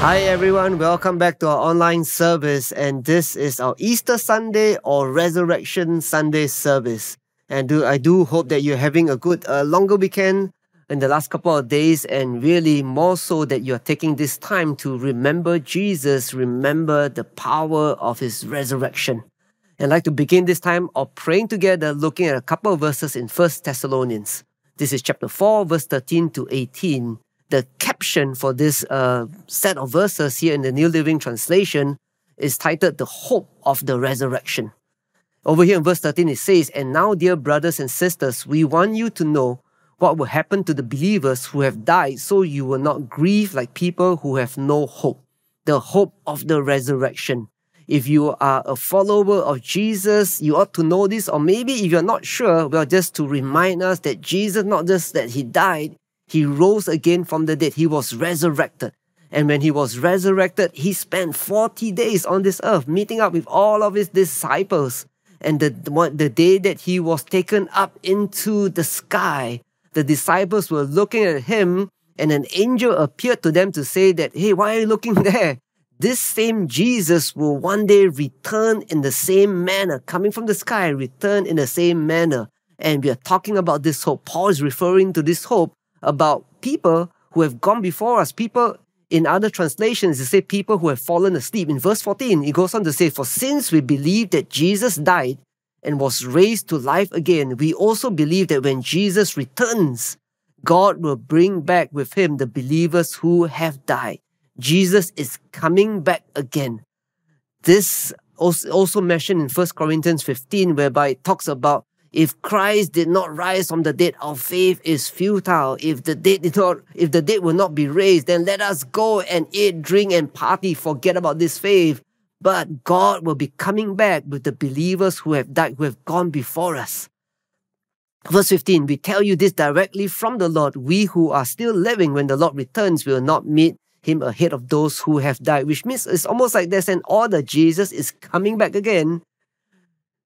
Hi everyone, welcome back to our online service and this is our Easter Sunday or Resurrection Sunday service. And do, I do hope that you're having a good uh, longer weekend in the last couple of days and really more so that you're taking this time to remember Jesus, remember the power of his resurrection. And I'd like to begin this time of praying together looking at a couple of verses in 1 Thessalonians. This is chapter 4 verse 13 to 18 the caption for this uh, set of verses here in the New Living Translation is titled The Hope of the Resurrection. Over here in verse 13, it says, And now, dear brothers and sisters, we want you to know what will happen to the believers who have died so you will not grieve like people who have no hope. The hope of the resurrection. If you are a follower of Jesus, you ought to know this, or maybe if you're not sure, well, just to remind us that Jesus, not just that he died, he rose again from the dead. He was resurrected. And when he was resurrected, he spent 40 days on this earth, meeting up with all of his disciples. And the, the day that he was taken up into the sky, the disciples were looking at him, and an angel appeared to them to say that, Hey, why are you looking there? This same Jesus will one day return in the same manner, coming from the sky, return in the same manner. And we are talking about this hope. Paul is referring to this hope about people who have gone before us. People in other translations, they say people who have fallen asleep. In verse 14, it goes on to say, For since we believe that Jesus died and was raised to life again, we also believe that when Jesus returns, God will bring back with him the believers who have died. Jesus is coming back again. This also mentioned in 1 Corinthians 15, whereby it talks about if Christ did not rise from the dead, our faith is futile. If the dead did not, if the dead will not be raised, then let us go and eat, drink, and party. Forget about this faith. But God will be coming back with the believers who have died, who have gone before us. Verse 15, we tell you this directly from the Lord. We who are still living when the Lord returns will not meet him ahead of those who have died, which means it's almost like there's an order. Jesus is coming back again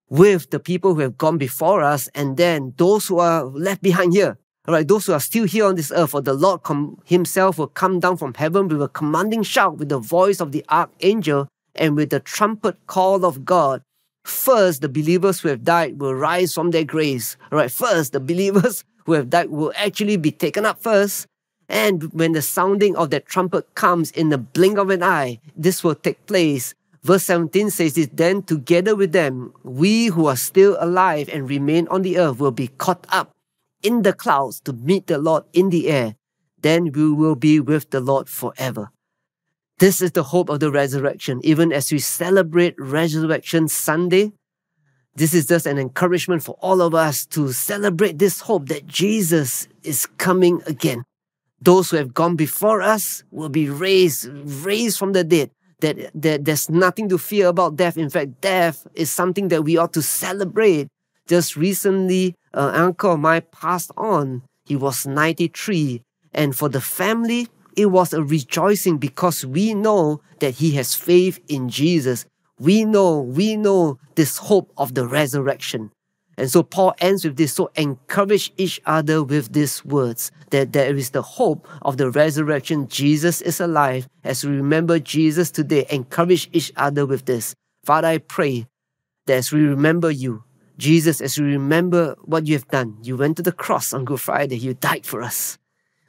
with the people who have gone before us and then those who are left behind here. All right, those who are still here on this earth, for the Lord com- himself will come down from heaven with a commanding shout, with the voice of the archangel, and with the trumpet call of God. First, the believers who have died will rise from their graves. All right, first, the believers who have died will actually be taken up first. And when the sounding of that trumpet comes in the blink of an eye, this will take place Verse 17 says this Then together with them, we who are still alive and remain on the earth will be caught up in the clouds to meet the Lord in the air. Then we will be with the Lord forever. This is the hope of the resurrection. Even as we celebrate Resurrection Sunday, this is just an encouragement for all of us to celebrate this hope that Jesus is coming again. Those who have gone before us will be raised, raised from the dead that, that there's nothing to fear about death. In fact, death is something that we ought to celebrate. Just recently, an uncle of mine passed on. He was 93. And for the family, it was a rejoicing because we know that he has faith in Jesus. We know, we know this hope of the resurrection. And so Paul ends with this. So encourage each other with these words that there is the hope of the resurrection. Jesus is alive. As we remember Jesus today, encourage each other with this. Father, I pray that as we remember you, Jesus, as we remember what you have done, you went to the cross on Good Friday. You died for us.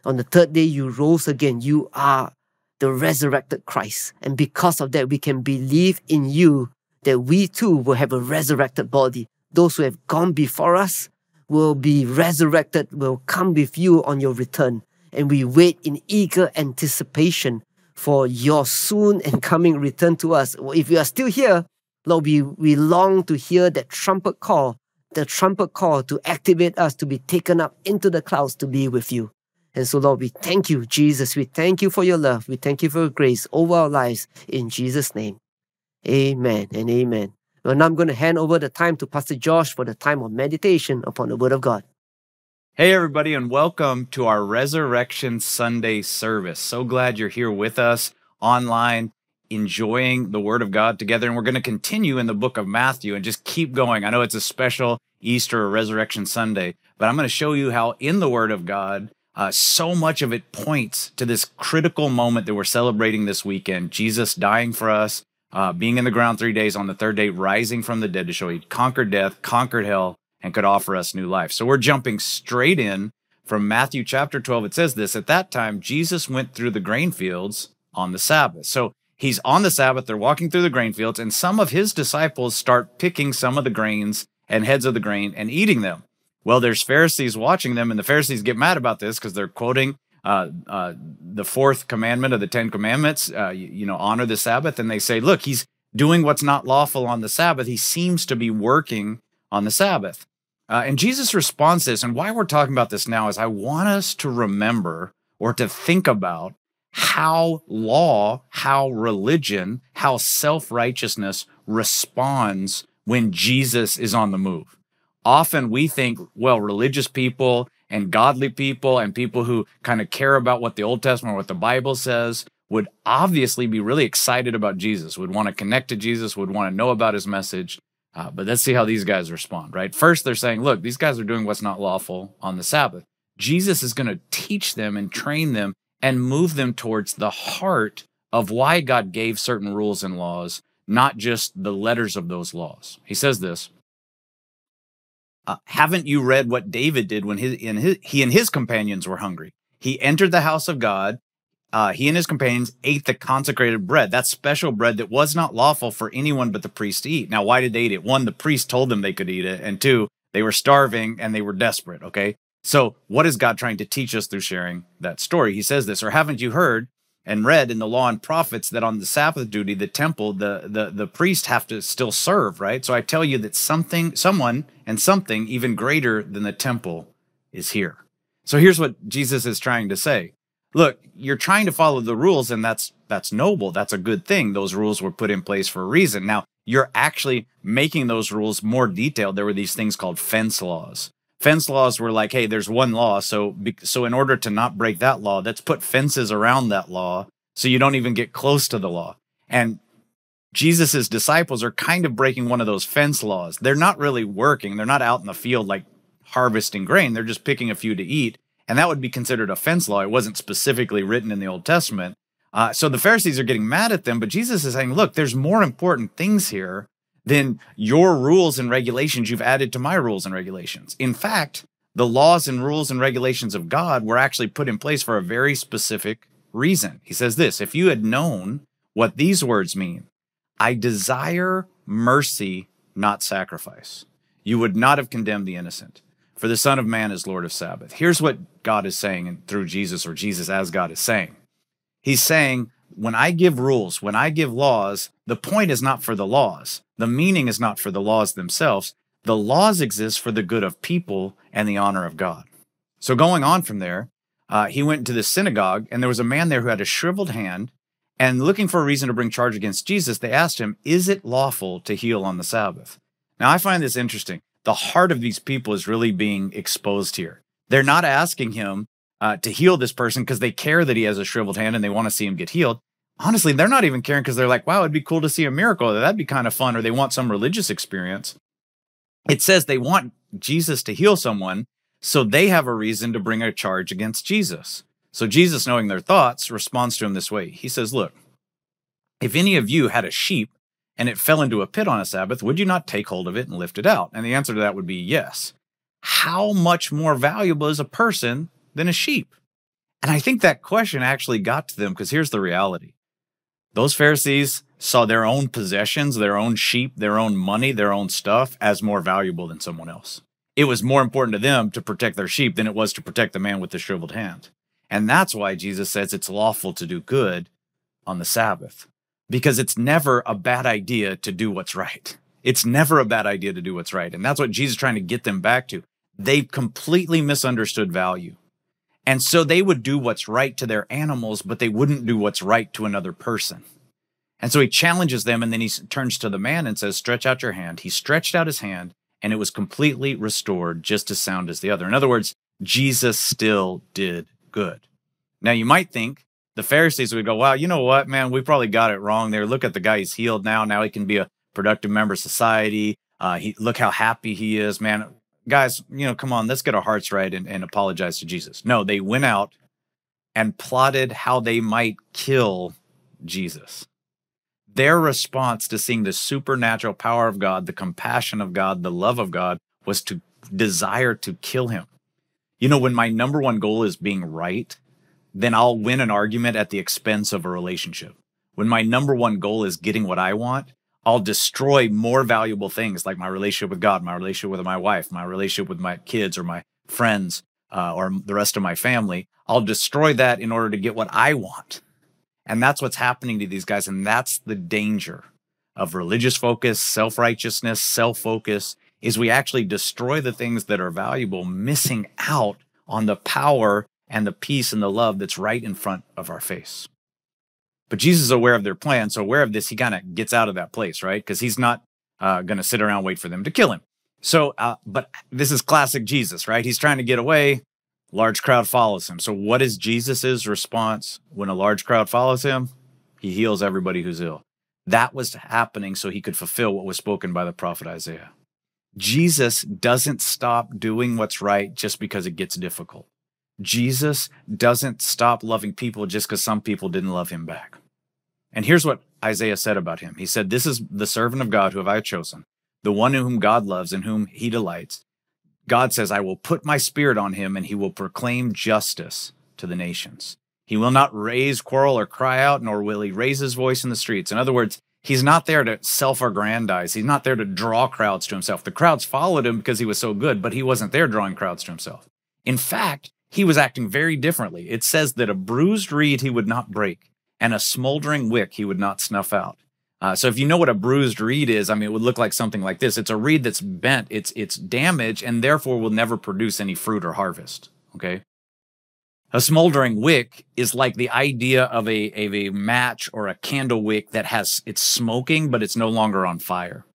On the third day, you rose again. You are the resurrected Christ. And because of that, we can believe in you that we too will have a resurrected body those who have gone before us will be resurrected, will come with you on your return. And we wait in eager anticipation for your soon and coming return to us. If you are still here, Lord, we, we long to hear that trumpet call, the trumpet call to activate us to be taken up into the clouds to be with you. And so, Lord, we thank you, Jesus. We thank you for your love. We thank you for your grace over our lives. In Jesus' name, amen and amen. Now I'm going to hand over the time to Pastor Josh for the time of meditation upon the Word of God. Hey, everybody, and welcome to our Resurrection Sunday service. So glad you're here with us online, enjoying the Word of God together. And we're going to continue in the book of Matthew and just keep going. I know it's a special Easter or Resurrection Sunday, but I'm going to show you how in the Word of God, uh, so much of it points to this critical moment that we're celebrating this weekend Jesus dying for us, uh, being in the ground three days, on the third day, rising from the dead to show he conquered death, conquered hell, and could offer us new life. So we're jumping straight in from Matthew chapter 12. It says this At that time, Jesus went through the grain fields on the Sabbath. So he's on the Sabbath, they're walking through the grain fields, and some of his disciples start picking some of the grains and heads of the grain and eating them. Well, there's Pharisees watching them, and the Pharisees get mad about this because they're quoting uh, uh, the fourth commandment of the Ten Commandments, uh, you, you, know, honor the Sabbath. And they say, look, he's doing what's not lawful on the Sabbath. He seems to be working on the Sabbath. Uh, and Jesus responds to this. And why we're talking about this now is I want us to remember or to think about how law, how religion, how self righteousness responds when Jesus is on the move often we think, well, religious people and godly people and people who kind of care about what the Old Testament or what the Bible says would obviously be really excited about Jesus, would want to connect to Jesus, would want to know about his message. Uh, but let's see how these guys respond, right? First, they're saying, look, these guys are doing what's not lawful on the Sabbath. Jesus is going to teach them and train them and move them towards the heart of why God gave certain rules and laws, not just the letters of those laws. He says this uh, haven't you read what David did when his, in his, he and his companions were hungry? He entered the house of God. Uh, he and his companions ate the consecrated bread, that special bread that was not lawful for anyone but the priest to eat. Now, why did they eat it? One, the priest told them they could eat it. And two, they were starving and they were desperate. Okay. So, what is God trying to teach us through sharing that story? He says this, or haven't you heard and read in the law and prophets that on the Sabbath duty, the temple, the the the priest have to still serve, right? So I tell you that something, someone, and something even greater than the temple is here. So here's what Jesus is trying to say. Look, you're trying to follow the rules, and that's that's noble. That's a good thing. Those rules were put in place for a reason. Now you're actually making those rules more detailed. There were these things called fence laws fence laws were like, hey, there's one law, so so in order to not break that law, let's put fences around that law so you don't even get close to the law. And Jesus's disciples are kind of breaking one of those fence laws. They're not really working. They're not out in the field like harvesting grain. They're just picking a few to eat, and that would be considered a fence law. It wasn't specifically written in the Old Testament. Uh, so the Pharisees are getting mad at them, but Jesus is saying, look, there's more important things here than your rules and regulations you've added to my rules and regulations. In fact, the laws and rules and regulations of God were actually put in place for a very specific reason. He says this If you had known what these words mean, I desire mercy, not sacrifice, you would not have condemned the innocent. For the Son of Man is Lord of Sabbath. Here's what God is saying through Jesus, or Jesus as God is saying. He's saying, when I give rules, when I give laws, the point is not for the laws. The meaning is not for the laws themselves. The laws exist for the good of people and the honor of God. So going on from there, uh, he went to the synagogue, and there was a man there who had a shriveled hand. And looking for a reason to bring charge against Jesus, they asked him, Is it lawful to heal on the Sabbath? Now, I find this interesting. The heart of these people is really being exposed here. They're not asking him uh, to heal this person because they care that he has a shriveled hand and they want to see him get healed honestly, they're not even caring because they're like, wow, it'd be cool to see a miracle. That'd be kind of fun. Or they want some religious experience. It says they want Jesus to heal someone. So they have a reason to bring a charge against Jesus. So Jesus, knowing their thoughts, responds to him this way. He says, Look, if any of you had a sheep and it fell into a pit on a Sabbath, would you not take hold of it and lift it out? And the answer to that would be yes. How much more valuable is a person than a sheep? And I think that question actually got to them because here's the reality those Pharisees saw their own possessions, their own sheep, their own money, their own stuff as more valuable than someone else. It was more important to them to protect their sheep than it was to protect the man with the shriveled hand. And that's why Jesus says it's lawful to do good on the Sabbath, because it's never a bad idea to do what's right. It's never a bad idea to do what's right. And that's what Jesus is trying to get them back to. They've completely misunderstood value. And so they would do what's right to their animals, but they wouldn't do what's right to another person. And so he challenges them and then he turns to the man and says, Stretch out your hand. He stretched out his hand and it was completely restored, just as sound as the other. In other words, Jesus still did good. Now you might think the Pharisees would go, Wow, you know what, man, we probably got it wrong there. Look at the guy, he's healed now. Now he can be a productive member of society. Uh, he, look how happy he is, man guys, you know, come on, let's get our hearts right and, and apologize to Jesus. No, they went out and plotted how they might kill Jesus. Their response to seeing the supernatural power of God, the compassion of God, the love of God was to desire to kill him. You know, when my number one goal is being right, then I'll win an argument at the expense of a relationship. When my number one goal is getting what I want, I'll destroy more valuable things like my relationship with God, my relationship with my wife, my relationship with my kids or my friends uh, or the rest of my family. I'll destroy that in order to get what I want. And that's what's happening to these guys. And that's the danger of religious focus, self righteousness, self focus, is we actually destroy the things that are valuable, missing out on the power and the peace and the love that's right in front of our face. But Jesus is aware of their plan. So, aware of this, he kind of gets out of that place, right? Because he's not uh, going to sit around wait for them to kill him. So, uh, but this is classic Jesus, right? He's trying to get away. Large crowd follows him. So, what is Jesus's response when a large crowd follows him? He heals everybody who's ill. That was happening so he could fulfill what was spoken by the prophet Isaiah. Jesus doesn't stop doing what's right just because it gets difficult. Jesus doesn't stop loving people just because some people didn't love him back. And here's what Isaiah said about him. He said, This is the servant of God who have I chosen, the one whom God loves and whom he delights. God says, I will put my spirit on him and he will proclaim justice to the nations. He will not raise quarrel or cry out, nor will he raise his voice in the streets. In other words, He's not there to self aggrandize. He's not there to draw crowds to himself. The crowds followed him because he was so good, but he wasn't there drawing crowds to himself. In fact, he was acting very differently. It says that a bruised reed he would not break, and a smoldering wick he would not snuff out. Uh, so if you know what a bruised reed is, I mean, it would look like something like this. It's a reed that's bent, it's it's damaged, and therefore will never produce any fruit or harvest. Okay. A smoldering wick is like the idea of a, of a match or a candle wick that has, it's smoking, but it's no longer on fire.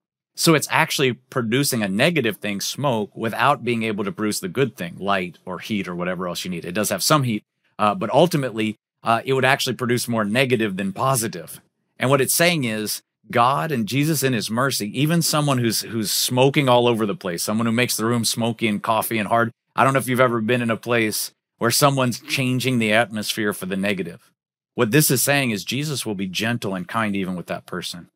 So it's actually producing a negative thing, smoke, without being able to produce the good thing, light or heat or whatever else you need. It does have some heat, uh, but ultimately, uh, it would actually produce more negative than positive. And what it's saying is, God and Jesus in his mercy, even someone who's who's smoking all over the place, someone who makes the room smoky and coffee and hard. I don't know if you've ever been in a place where someone's changing the atmosphere for the negative. What this is saying is Jesus will be gentle and kind even with that person.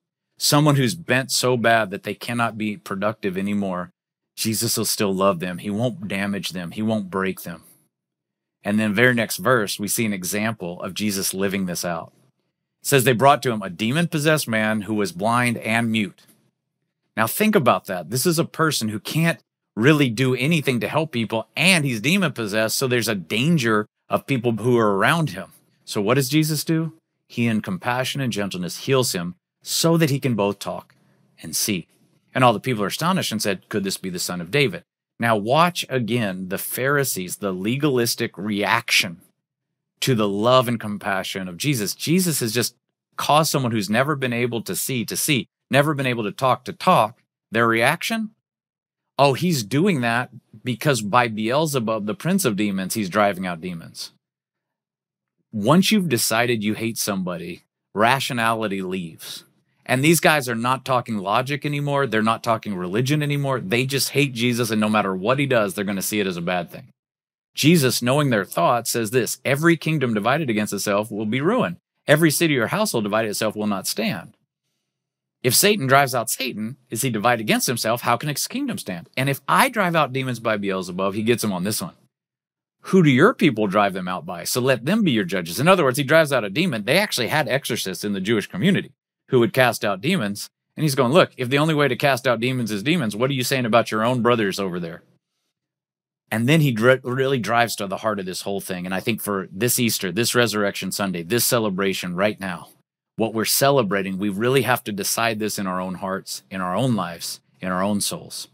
Someone who's bent so bad that they cannot be productive anymore, Jesus will still love them. He won't damage them, He won't break them. And then, very next verse, we see an example of Jesus living this out. It says they brought to him a demon possessed man who was blind and mute. Now, think about that. This is a person who can't really do anything to help people and he's demon possessed. So there's a danger of people who are around him. So what does Jesus do? He, in compassion and gentleness, heals him so that he can both talk and see. And all the people are astonished and said, Could this be the son of David? Now, watch again the Pharisees, the legalistic reaction to the love and compassion of Jesus. Jesus has just caused someone who's never been able to see to see, never been able to talk to talk. Their reaction? oh, he's doing that because by Beelzebub, the prince of demons, he's driving out demons. Once you've decided you hate somebody, rationality leaves. And these guys are not talking logic anymore. They're not talking religion anymore. They just hate Jesus, and no matter what he does, they're going to see it as a bad thing. Jesus, knowing their thoughts, says this Every kingdom divided against itself will be ruined. Every city or household divided itself will not stand. If Satan drives out Satan, is he divided against himself? How can his kingdom stand? And if I drive out demons by Beelzebub, he gets them on this one. Who do your people drive them out by? So let them be your judges. In other words, he drives out a demon. They actually had exorcists in the Jewish community who would cast out demons. And he's going, look, if the only way to cast out demons is demons, what are you saying about your own brothers over there? And then he dr- really drives to the heart of this whole thing. And I think for this Easter, this Resurrection Sunday, this celebration right now, what we're celebrating, we really have to decide this in our own hearts, in our own lives, in our own souls.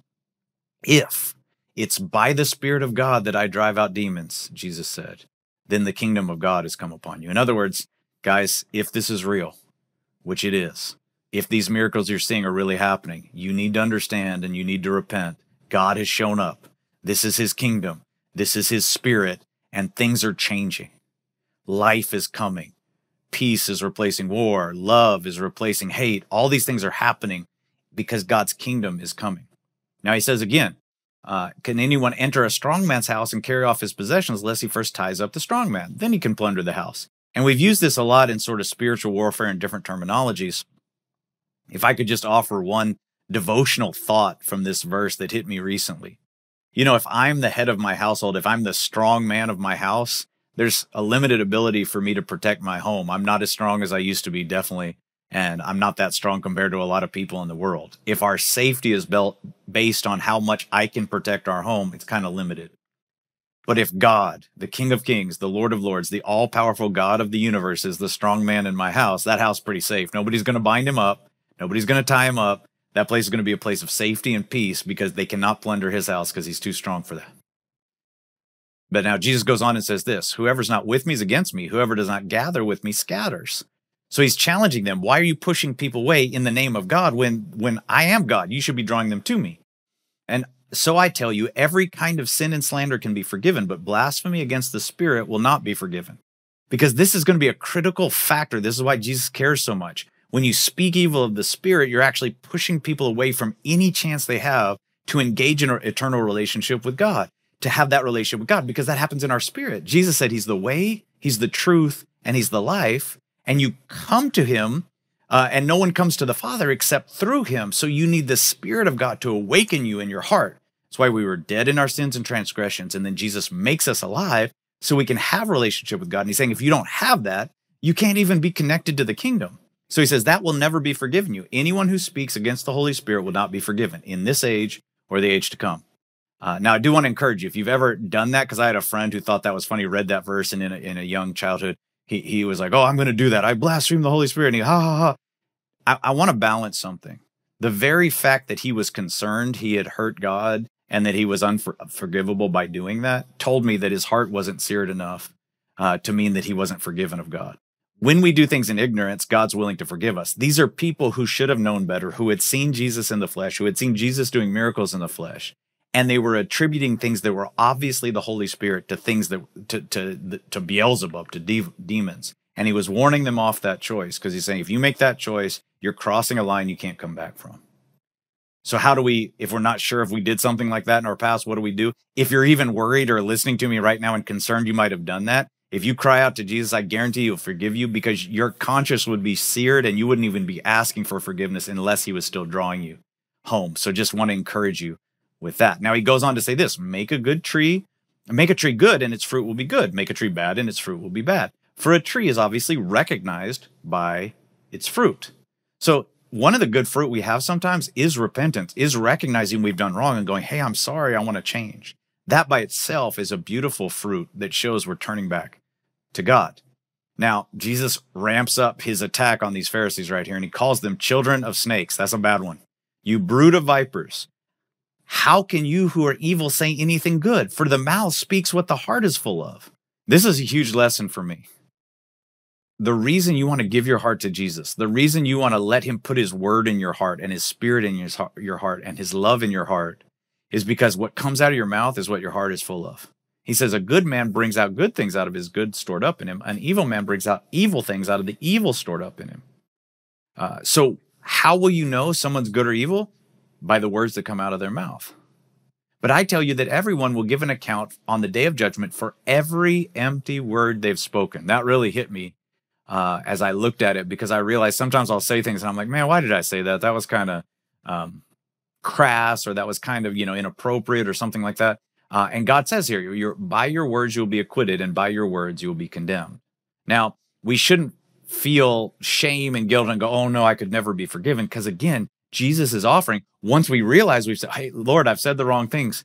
If it's by the Spirit of God that I drive out demons, Jesus said, then the kingdom of God has come upon you. In other words, guys, if this is real, which it is, if these miracles you're seeing are really happening, you need to understand and you need to repent. God has shown up. This is his kingdom. This is his spirit, and things are changing. Life is coming peace is replacing war, love is replacing hate. All these things are happening because God's kingdom is coming. Now he says again, Uh, can anyone enter a strong man's house and carry off his possessions unless he first ties up the strong man? Then he can plunder the house. And we've used this a lot in sort of spiritual warfare and different terminologies. If I could just offer one devotional thought from this verse that hit me recently. You know, if I'm the head of my household, if I'm the strong man of my house, there's a limited ability for me to protect my home. I'm not as strong as I used to be, definitely. And I'm not that strong compared to a lot of people in the world. If our safety is built based on how much I can protect our home, it's kind of limited. But if God, the King of Kings, the Lord of Lords, the all powerful God of the universe is the strong man in my house, that house pretty safe. Nobody's going to bind him up. Nobody's going to tie him up. That place is going to be a place of safety and peace because they cannot plunder his house because he's too strong for that. But now Jesus goes on and says this Whoever's not with me is against me. Whoever does not gather with me scatters. So he's challenging them. Why are you pushing people away in the name of God when, when I am God? You should be drawing them to me. And so I tell you, every kind of sin and slander can be forgiven, but blasphemy against the Spirit will not be forgiven. Because this is going to be a critical factor. This is why Jesus cares so much. When you speak evil of the Spirit, you're actually pushing people away from any chance they have to engage in an eternal relationship with God, to have that relationship with God, because that happens in our spirit. Jesus said he's the way, he's the truth, and he's the life and you come to him uh, and no one comes to the Father except through him. So you need the Spirit of God to awaken you in your heart. That's why we were dead in our sins and transgressions. And then Jesus makes us alive so we can have relationship with God. And he's saying, if you don't have that, you can't even be connected to the kingdom. So he says, that will never be forgiven you. Anyone who speaks against the Holy Spirit will not be forgiven in this age or the age to come. Uh, now, I do want to encourage you if you've ever done that, because I had a friend who thought that was funny, read that verse, and in a, in a young childhood, he he was like, "Oh, I'm going to do that. I blaspheme the Holy Spirit." And he ha ha ha. I, I want to balance something. The very fact that he was concerned he had hurt God and that he was unforgivable by doing that told me that his heart wasn't seared enough uh, to mean that he wasn't forgiven of God. When we do things in ignorance, God's willing to forgive us. These are people who should have known better, who had seen Jesus in the flesh, who had seen Jesus doing miracles in the flesh, and they were attributing things that were obviously the Holy Spirit to things that to to to Beelzebub, to de- demons. And he was warning them off that choice because he's saying if you make that choice, you're crossing a line you can't come back from. So how do we if we're not sure if we did something like that in our past, what do we do? If you're even worried or listening to me right now and concerned you might have done that, if you cry out to Jesus, I guarantee he'll forgive you because your conscience would be seared and you wouldn't even be asking for forgiveness unless he was still drawing you home. So just want to encourage you with that. Now he goes on to say this make a good tree, make a tree good, and its fruit will be good. Make a tree bad, and its fruit will be bad. For a tree is obviously recognized by its fruit. So one of the good fruit we have sometimes is repentance, is recognizing we've done wrong and going, Hey, I'm sorry, I want to change. That by itself is a beautiful fruit that shows we're turning back to God. Now, Jesus ramps up his attack on these Pharisees right here, and he calls them children of snakes. That's a bad one. You brood of vipers. How can you who are evil say anything good? For the mouth speaks what the heart is full of. This is a huge lesson for me. The reason you want to give your heart to Jesus, the reason you want to let him put his word in your heart and his spirit in your heart and his love in your heart is because what comes out of your mouth is what your heart is full of. He says, A good man brings out good things out of his good stored up in him. An evil man brings out evil things out of the evil stored up in him. Uh, so, how will you know someone's good or evil? By the words that come out of their mouth. But I tell you that everyone will give an account on the day of judgment for every empty word they've spoken. That really hit me uh, as I looked at it because I realized sometimes I'll say things and I'm like, man, why did I say that? That was kind of um, crass or that was kind of you know inappropriate or something like that. Uh, and God says here, you're, by your words you will be acquitted, and by your words you will be condemned. Now we shouldn't feel shame and guilt and go, oh no, I could never be forgiven, because again, Jesus is offering, once we realize we've said, Hey, Lord, I've said the wrong things,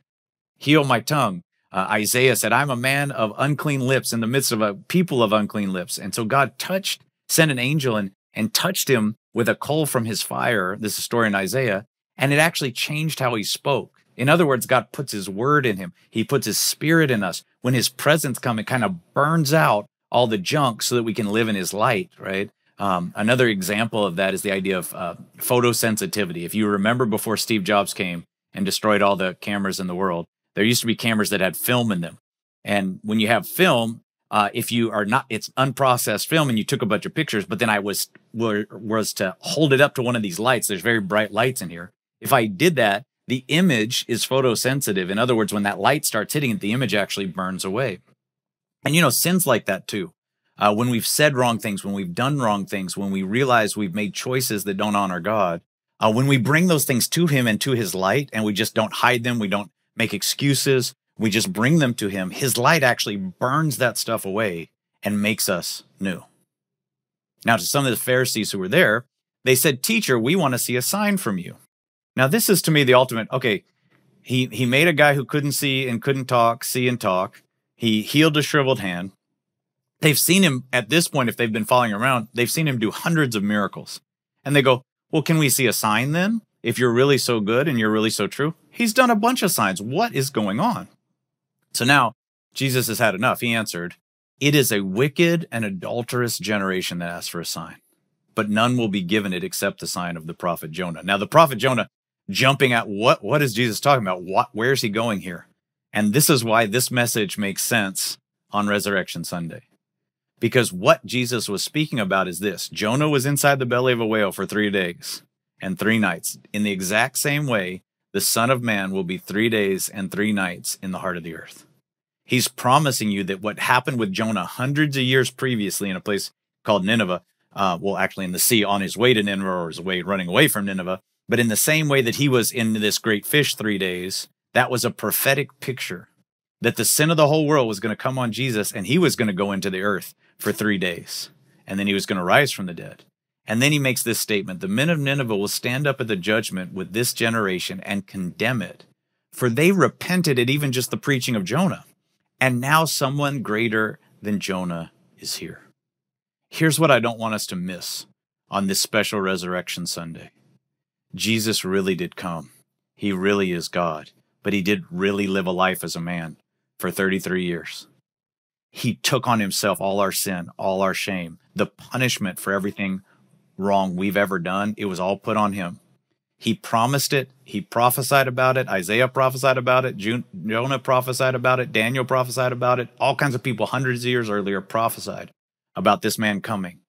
heal my tongue. Uh, Isaiah said, I'm a man of unclean lips in the midst of a people of unclean lips. And so God touched, sent an angel and, and touched him with a coal from his fire. This is a story in Isaiah. And it actually changed how he spoke. In other words, God puts his word in him. He puts his spirit in us. When his presence comes, it kind of burns out all the junk so that we can live in his light, right? Um, another example of that is the idea of uh, photosensitivity. If you remember before Steve Jobs came and destroyed all the cameras in the world, there used to be cameras that had film in them. And when you have film, uh, if you are not, it's unprocessed film and you took a bunch of pictures, but then I was, were, was to hold it up to one of these lights. There's very bright lights in here. If I did that, the image is photosensitive. In other words, when that light starts hitting it, the image actually burns away. And you know, sins like that too. Uh, when we've said wrong things, when we've done wrong things, when we realize we've made choices that don't honor God, uh, when we bring those things to Him and to His light, and we just don't hide them, we don't make excuses, we just bring them to Him, His light actually burns that stuff away and makes us new. Now, to some of the Pharisees who were there, they said, Teacher, we want to see a sign from you. Now, this is to me the ultimate. Okay, he, he made a guy who couldn't see and couldn't talk, see and talk. He healed a shriveled hand. They've seen him at this point, if they've been following around, they've seen him do hundreds of miracles. And they go, Well, can we see a sign then? If you're really so good and you're really so true, he's done a bunch of signs. What is going on? So now Jesus has had enough. He answered, It is a wicked and adulterous generation that asks for a sign, but none will be given it except the sign of the prophet Jonah. Now, the prophet Jonah jumping at what what is Jesus talking about? What where's he going here? And this is why this message makes sense on Resurrection Sunday. Because what Jesus was speaking about is this Jonah was inside the belly of a whale for three days and three nights. In the exact same way, the Son of Man will be three days and three nights in the heart of the earth. He's promising you that what happened with Jonah hundreds of years previously in a place called Nineveh, uh, well, actually in the sea on his way to Nineveh or his way running away from Nineveh, but in the same way that he was in this great fish three days, that was a prophetic picture that the sin of the whole world was going to come on Jesus and he was going to go into the earth for three days. And then he was going to rise from the dead. And then he makes this statement The men of Nineveh will stand up at the judgment with this generation and condemn it, for they repented at even just the preaching of Jonah. And now someone greater than Jonah is here. Here's what I don't want us to miss on this special Resurrection Sunday Jesus really did come. He really is God, but he did really live a life as a man for 33 years. He took on himself all our sin, all our shame, the punishment for everything wrong we've ever done. It was all put on him. He promised it. He prophesied about it. Isaiah prophesied about it. Jonah prophesied about it. Daniel prophesied about it. All kinds of people hundreds of years earlier prophesied about this man coming.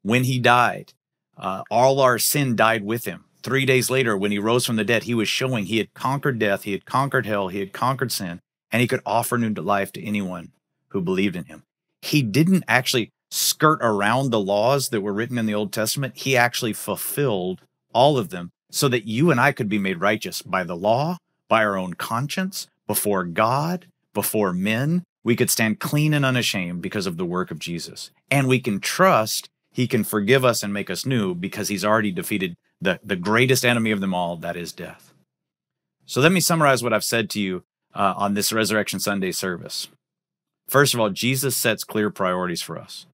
When he died, uh, all our sin died with him. Three days later, when he rose from the dead, he was showing he had conquered death, he had conquered hell, he had conquered sin, and he could offer new life to anyone who believed in him. He didn't actually skirt around the laws that were written in the Old Testament. He actually fulfilled all of them so that you and I could be made righteous by the law, by our own conscience, before God, before men. We could stand clean and unashamed because of the work of Jesus. And we can trust he can forgive us and make us new because he's already defeated the, the greatest enemy of them all, that is death. So let me summarize what I've said to you uh, on this Resurrection Sunday service. First of all, Jesus sets clear priorities for us.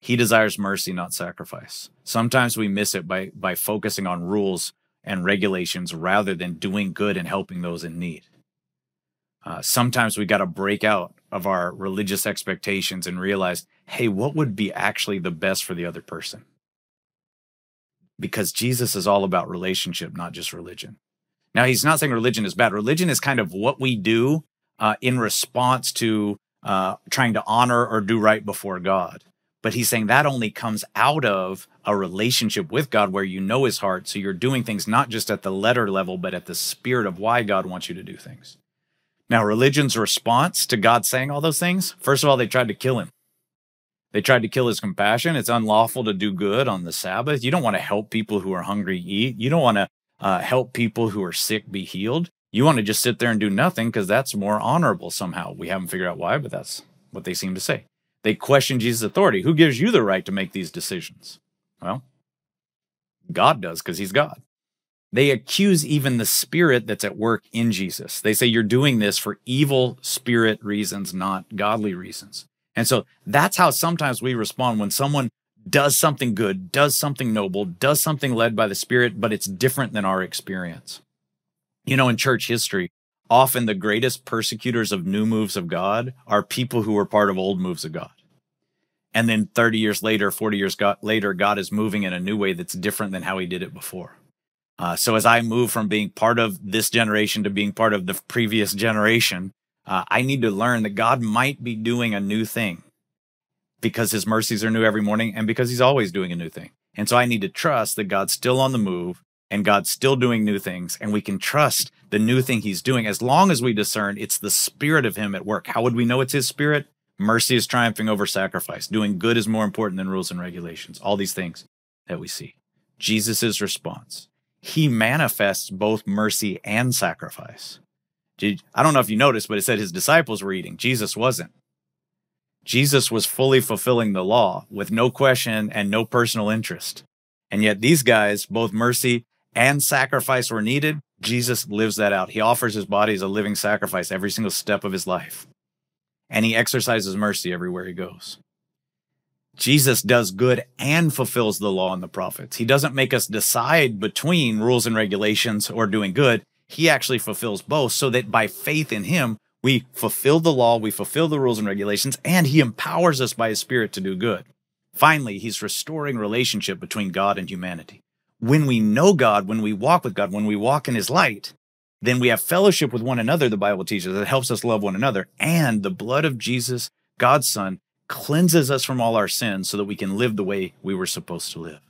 He desires mercy, not sacrifice. Sometimes we miss it by, by focusing on rules and regulations rather than doing good and helping those in need. Uh, sometimes we got to break out of our religious expectations and realize, hey, what would be actually the best for the other person? Because Jesus is all about relationship, not just religion. Now, he's not saying religion is bad. Religion is kind of what we do uh, in response to uh, trying to honor or do right before God. But he's saying that only comes out of a relationship with God where you know his heart. So you're doing things not just at the letter level, but at the spirit of why God wants you to do things. Now, religion's response to God saying all those things, first of all, they tried to kill him. They tried to kill his compassion. It's unlawful to do good on the Sabbath. You don't want to help people who are hungry eat. You don't want to uh, help people who are sick be healed. You want to just sit there and do nothing because that's more honorable somehow. We haven't figured out why, but that's what they seem to say. They question Jesus' authority. Who gives you the right to make these decisions? Well, God does because he's God. They accuse even the spirit that's at work in Jesus. They say you're doing this for evil spirit reasons, not godly reasons. And so that's how sometimes we respond when someone does something good, does something noble, does something led by the spirit, but it's different than our experience. You know, in church history, often the greatest persecutors of new moves of God are people who were part of old moves of God. And then 30 years later, 40 years later, God is moving in a new way that's different than how he did it before. Uh, so as I move from being part of this generation to being part of the previous generation, uh, I need to learn that God might be doing a new thing because his mercies are new every morning and because he's always doing a new thing. And so I need to trust that God's still on the move and God's still doing new things, and we can trust the new thing He's doing as long as we discern it's the Spirit of Him at work. How would we know it's His Spirit? Mercy is triumphing over sacrifice. Doing good is more important than rules and regulations. All these things that we see. Jesus' response. He manifests both mercy and sacrifice. I don't know if you noticed, but it said his disciples were eating. Jesus wasn't. Jesus was fully fulfilling the law with no question and no personal interest. And yet these guys, both mercy and sacrifice were needed. Jesus lives that out. He offers his body as a living sacrifice every single step of his life. And he exercises mercy everywhere he goes. Jesus does good and fulfills the law and the prophets. He doesn't make us decide between rules and regulations or doing good. He actually fulfills both so that by faith in him, we fulfill the law, we fulfill the rules and regulations, and he empowers us by his spirit to do good. Finally, he's restoring relationship between God and humanity. When we know God, when we walk with God, when we walk in his light, then we have fellowship with one another, the Bible teaches, that helps us love one another. And the blood of Jesus, God's son, cleanses us from all our sins so that we can live the way we were supposed to live.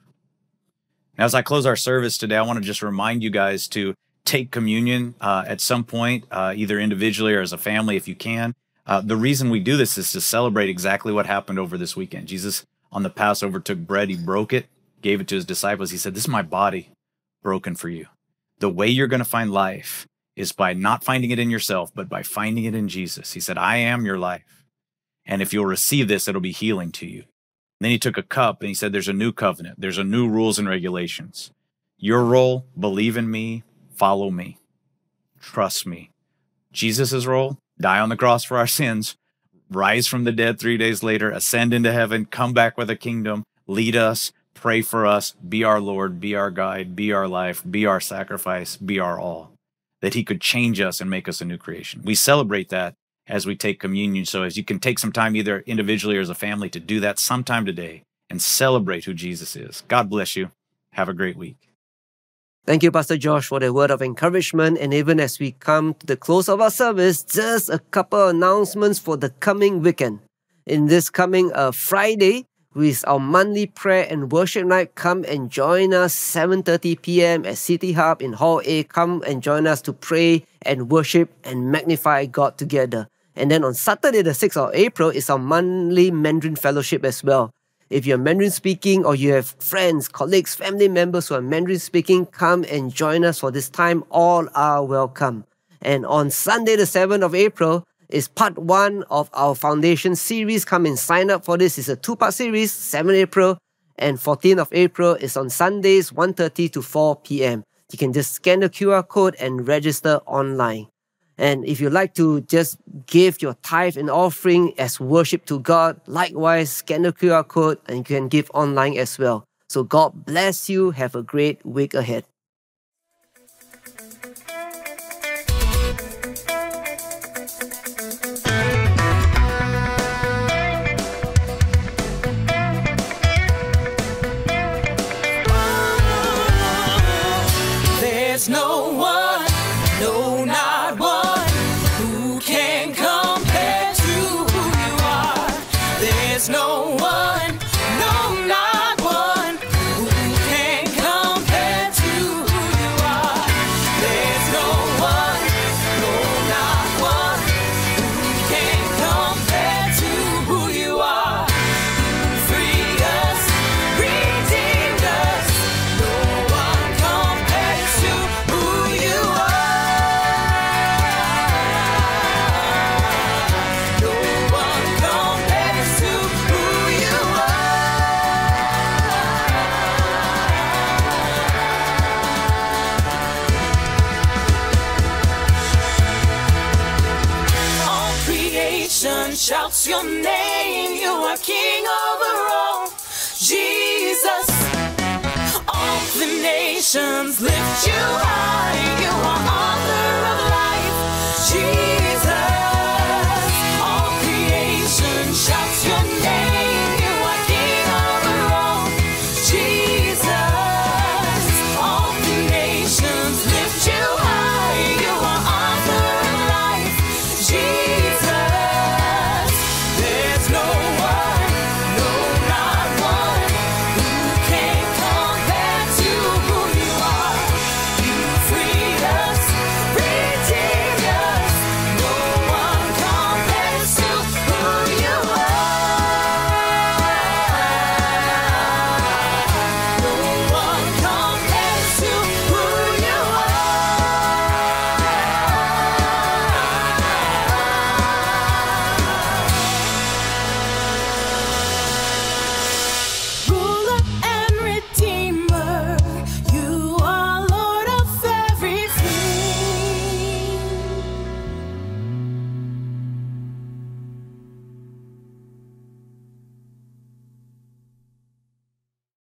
Now, as I close our service today, I want to just remind you guys to take communion uh, at some point, uh, either individually or as a family if you can. Uh, the reason we do this is to celebrate exactly what happened over this weekend. Jesus on the Passover took bread, he broke it, gave it to his disciples. He said, This is my body broken for you. The way you're going to find life is by not finding it in yourself, but by finding it in Jesus. He said, I am your life. And if you'll receive this, it'll be healing to you. And then he took a cup and he said, There's a new covenant, there's a new rules and regulations. Your role, believe in me, follow me, trust me. Jesus' role, die on the cross for our sins, rise from the dead three days later, ascend into heaven, come back with a kingdom, lead us, pray for us, be our Lord, be our guide, be our life, be our sacrifice, be our all. That he could change us and make us a new creation. We celebrate that as we take communion. So as you can take some time either individually or as a family to do that sometime today and celebrate who Jesus is. God bless you. Have a great week. Thank you, Pastor Josh, for the word of encouragement. And even as we come to the close of our service, just a couple announcements for the coming weekend. In this coming uh, Friday, with our monthly prayer and worship night, come and join us 7.30 p.m. at City Hub in Hall A. Come and join us to pray and worship and magnify God together. And then on Saturday, the 6th of April, is our monthly Mandarin fellowship as well. If you're Mandarin speaking or you have friends, colleagues, family members who are Mandarin speaking, come and join us for this time. All are welcome. And on Sunday, the 7th of April, is part one of our foundation series. Come and sign up for this. It's a two-part series, 7 April and 14th of April is on Sundays, 1.30 to 4 p.m. You can just scan the QR code and register online. And if you like to just give your tithe and offering as worship to God, likewise, scan the QR code and you can give online as well. So God bless you. Have a great week ahead.